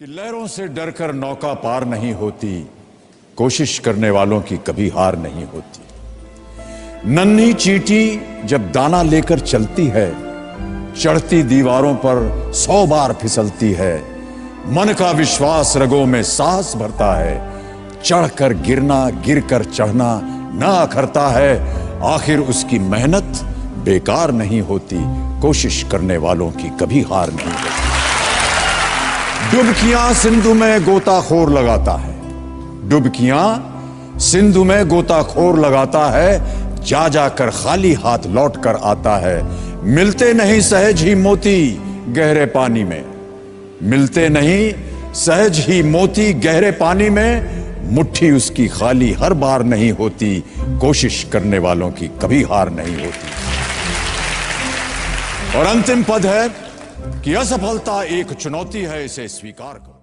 कि लहरों से डरकर नौका पार नहीं होती, कोशिश करने वालों की कभी हार नहीं होती। नन्ही चीटी जब दाना लेकर चलती है, चढ़ती दीवारों पर सौ बार फिसलती है। मन का विश्वास रगों में साहस भरता है, चढ़कर गिरना, गिरकर चढ़ना ना अखरता है। आखिर उसकी मेहनत बेकार नहीं होती, कोशिश करने वालों की कभी हार नहीं होती। डुबकियाँ सिंधु में गोताखोर लगाता है। डुबकियाँ सिंधु में गोताखोर लगाता है, जा जाकर खाली हाथ लौट कर आता है। मिलते नहीं सहज ही मोती गहरे पानी में। मिलते नहीं सहज ही मोती गहरे पानी में। मुट्ठी उसकी खाली हर बार नहीं होती, कोशिश करने वालों की कभी हार नहीं होती। और अंतिम पद है कि असफलता एक चुनौती है इसे स्वीकार करो।